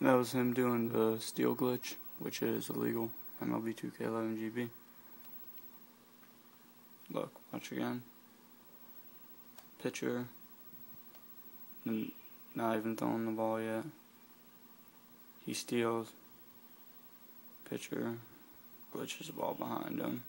that was him doing the steal glitch, which is illegal. MLB 2K11 GB. Look, watch again. Pitcher. Not even throwing the ball yet. He steals. Pitcher glitches the ball behind him.